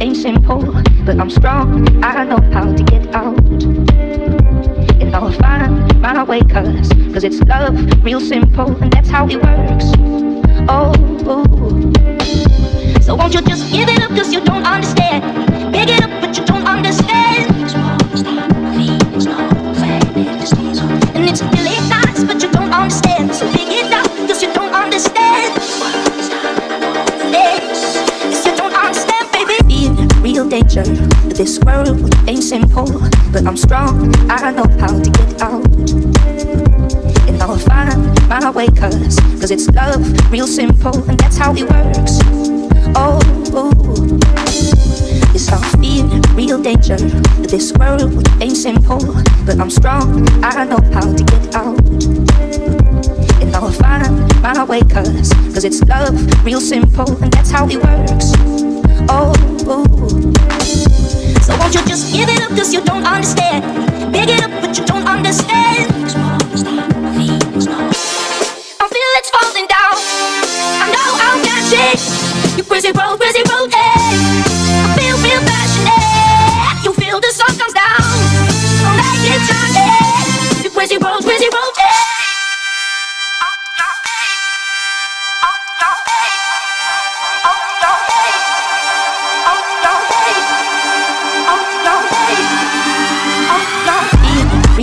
ain't simple, but I'm strong. I know how to get out. And I'll find my way, cause, cause it's love, real simple, and that's how it works. Oh, oh, so won't you just give it up, cause you don't understand. Pick it up, but you don't understand. And it's really nice, but you don't understand. So pick it up, danger. This world ain't simple, but I'm strong. I know how to get out. And I'll find my way, cause, cause it's love, real simple, and that's how it works. Oh, it's how I feel, real danger. This world ain't simple, but I'm strong. I know how to get out. And I'll find my way, cause, cause it's love, real simple, and that's how it works. Oh, won't you just give it up, cause you don't understand. Pick it up, but you don't understand.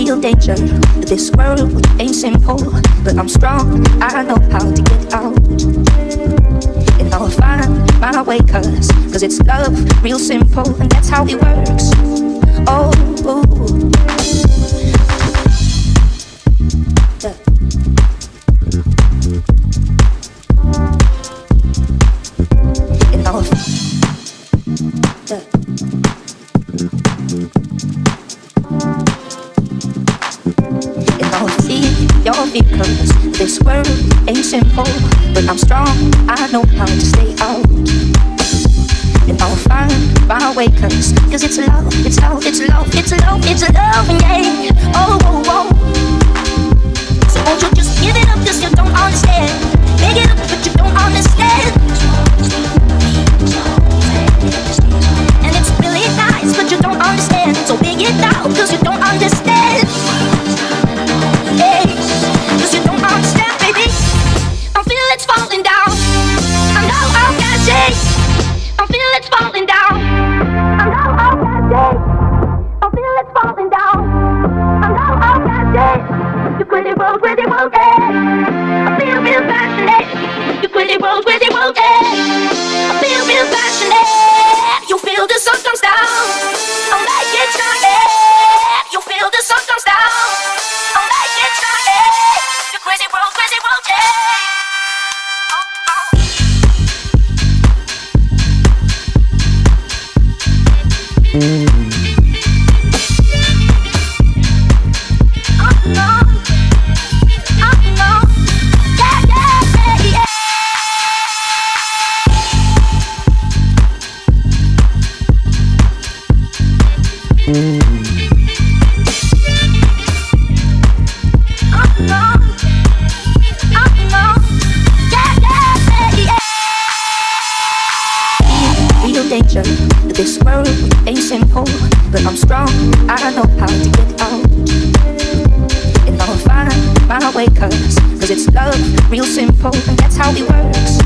Real danger. This world ain't simple, but I'm strong. I know how to get out. And I'll find my way, cause, cause it's love, real simple, and that's how it works. Oh, because this world ain't simple, but I'm strong. I know how to stay out. And I'll find my way, cause, cause it's love, it's love, it's love, it's love, it's love, yeah. Oh, oh, oh. So won't you just give it up, cause you don't understand. Make it up, but you don't understand. And it's really nice, but you don't understand. So big it out, cause you don't understand. Feel the real danger this world, it's simple. But I'm strong, I know how to get out. And I'm fine, my way. Cause it's love, real simple, and that's how it works.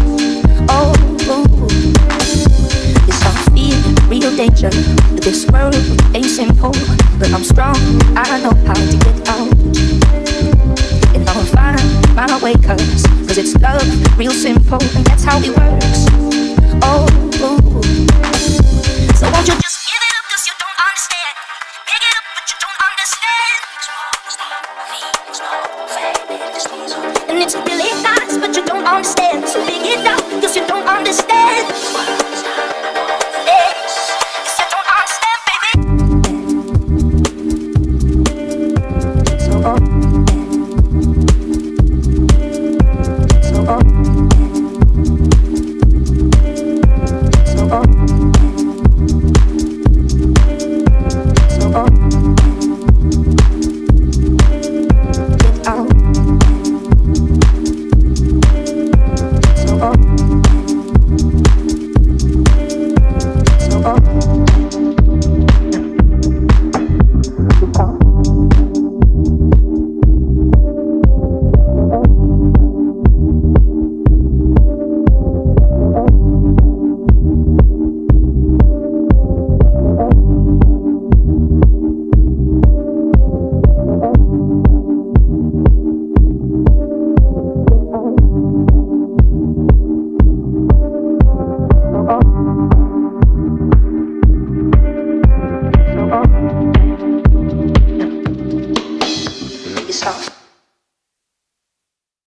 Oh, real danger. This world ain't simple, but I'm strong. I know how to get out. And I'll find my way, cause, cause it's love, real simple, and that's how it works. Oh, so won't you just give it up, cause you don't understand. Pick it up, but you don't understand. And it's really nice, but you don't understand. So pick it up, cause you don't understand.